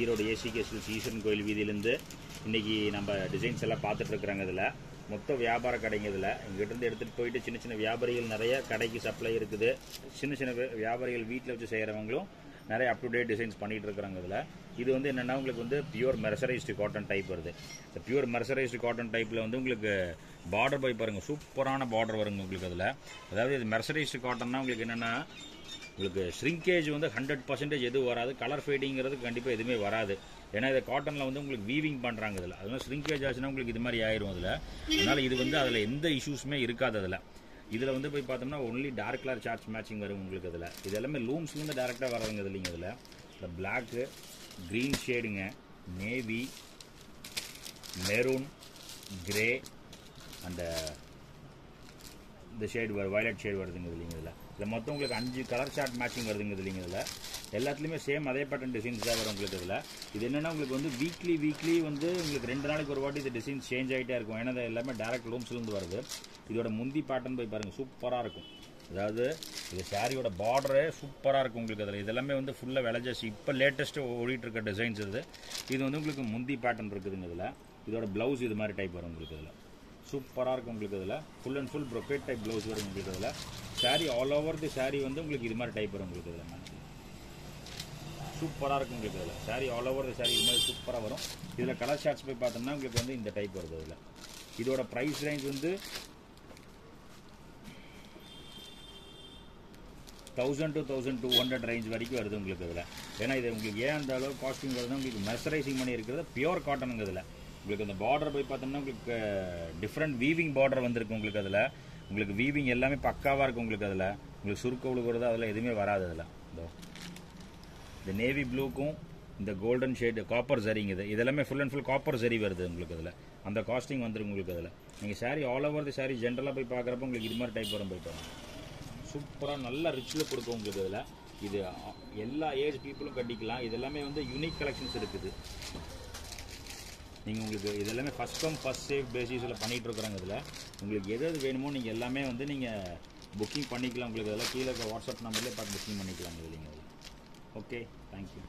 Erode ACK silks ஈஸ்வரன் கோயில் வீதியிலேருந்து இன்னைக்கு நம்ம டிசைன்ஸ் எல்லாம் பார்த்துட்ருக்குறாங்க இதில். மொத்த வியாபார கடைங்க இதில். இங்கிட்டருந்து எடுத்துகிட்டு போயிட்டு சின்ன சின்ன வியாபாரிகள் நிறைய கடைக்கு சப்ளை இருக்குது. சின்ன சின்ன வியாபாரிகள் வீட்டில் வச்சு செய்கிறவங்களும் நிறைய அப் டு டேட் டிசைன்ஸ் பண்ணிகிட்டு இருக்கிறாங்க இதில் இது வந்து என்னென்னா உங்களுக்கு வந்து பியூர் மெர்சரைஸ்டு காட்டன் டைப் வருது. இந்த பியூர் மெர்சரைஸ்டு காட்டன் டைப்பில் வந்து உங்களுக்கு பார்டர் போய் பாருங்கள் சூப்பரான பார்டர் வருங்க உங்களுக்கு அதில். அதாவது இது மெர்சரைஸ்டு காட்டன்னா உங்களுக்கு என்னென்னா உங்களுக்கு ஷ்ரிங்கேஜ் வந்து ஹண்ட்ரட் பர்சன்டேஜ் எதுவும் வராது. கலர் ஃபேடிங்கிறது கண்டிப்பாக எதுவுமே வராது. ஏன்னா இது காட்டனில் வந்து உங்களுக்கு வீவிங் பண்ணுறாங்க இதில் அதனால் ஷ்ரிங்கேஜ் ஆச்சுன்னா உங்களுக்கு இது மாதிரி ஆயிரும் அதில். அதனால் இது வந்து அதில் எந்த இஷ்யூஸுமே இருக்காது அதில். இதில் வந்து போய் பார்த்தோம்னா ஒன்லி டார்க் கலர் சார்ஜ் மேட்சிங் வரும் உங்களுக்கு இதில் இது எல்லாமே லூம்ஸ்லேருந்து டேரெக்டாக வரவங்க இது இல்லைங்க இதில். இந்த பிளாக்கு க்ரீன் ஷேடுங்க நேவி மெரூன் கிரே அந்த இந்த ஷேடு வரும் வயலட் ஷேடு வருதுங்க இல்லைங்க இதில் இதில் மொத்தம் உங்களுக்கு அஞ்சு கலர் சார்ட் மேட்சிங் வருதுங்க இல்லைங்க இதில் எல்லாத்துலேயுமே சேம் அதே பேட்டர்ன் டிசைன்ஸ் தான் வரும் உங்களுக்கு இதில் இது என்னென்னா உங்களுக்கு வந்து வீக்லி வீக்லி வந்து உங்களுக்கு ரெண்டு நாளைக்கு ஒரு வாட்டி இந்த டிசைன் சேஞ்ச் ஆகிட்டே இருக்கும். ஏன்னா எல்லாமே டேரக்ட் லூம்ஸ்லேருந்து வருது. இதோட முந்தி பேட்டர்ன் போய் பாருங்கள் சூப்பராக இருக்கும். அதாவது இது சாரியோட பார்டரே சூப்பராக இருக்கும் உங்களுக்கு அதில். இதெல்லாமே வந்து ஃபுல்லாக விளைஞ்சாச்சு இப்போ லேட்டஸ்ட்டு ஓடிட்டு இருக்க டிசைன்ஸ் இது. இது வந்து உங்களுக்கு முந்தி பேட்டர்ன் இருக்குதுங்க இதில். இதோட ப்ளவுஸ் இது மாதிரி டைப் வரும் உங்களுக்கு இதில். சூப்பராக இருக்கும் உங்களுக்கு இதில். Full and full brocade type blouse வரும் உங்களுக்கு இதில். Saree all over the saree வந்து உங்களுக்கு இது மாதிரி டைப் வரும் உங்களுக்கு இதில் சூப்பராக இருக்கும் உங்களுக்கு இதில். Saree all over the saree இது மாதிரி சூப்பராக வரும். இதில் கலர் ஷார்ட்ஸ் போய் பார்த்தோம்னா உங்களுக்கு வந்து இந்த டைப் வருது இதில். இதோட ப்ரைஸ் ரேஞ்ச் வந்து thousand to thousand two hundred range வரைக்கும் வருது உங்களுக்கு இதில். ஏன்னா இது உங்களுக்கு ஏன் அந்த அளவு காஸ்டிங் வருதுன்னா உங்களுக்கு மெசரைசிங் பண்ணி இருக்கிறது பியூர் காட்டனுங்க இதில். உங்களுக்கு அந்த பார்டர் போய் பார்த்தோம்னா உங்களுக்கு டிஃப்ரெண்ட் வீவிங் பார்டர் வந்திருக்கு உங்களுக்கு அதில். உங்களுக்கு வீவிங் எல்லாமே பக்காவாக இருக்கும் உங்களுக்கு அதில். உங்களுக்கு சுருக்க விழுகிறது அதில் எதுவுமே வராது அதில். இதோ. இந்த நேவி ப்ளூக்கும் இந்த கோல்டன் ஷேடு காப்பர் சரிங்க இது. இதெல்லாமே ஃபுல் அண்ட் ஃபுல் காப்பர் சரி வருது உங்களுக்கு அதில். அந்த காஸ்டிங் வந்துடும் உங்களுக்கு அதில். நீங்கள் sari all over the sari ஜென்ரலாக போய் பார்க்குறப்ப உங்களுக்கு இது மாதிரி டைப் வரும் போயிட்டு வரும் சூப்பராக நல்ல ரிச்சில் கொடுக்கும் உங்களுக்கு இதில் இது எல்லா ஏஜ் பீப்புளும் கட்டிக்கலாம். இது எல்லாமே வந்து யூனிக் கலெக்ஷன்ஸ் இருக்குது. நீங்கள் உங்களுக்கு இது எல்லாமே ஃபஸ்ட் கம் ஃபஸ்ட் சேவ் பேசிஸில் பண்ணிகிட்டு இருக்கிறாங்க இதில். உங்களுக்கு எது எது வேணுமோ நீங்கள் எல்லாமே வந்து நீங்கள் புக்கிங் பண்ணிக்கலாம். உங்களுக்கு இதெல்லாம் கீழே இருக்க வாட்ஸ்அப் நம்பர்லேயே பார்த்து புக்கிங் பண்ணிக்கலாம் இது இல்லைங்க ஓகே தேங்க்யூ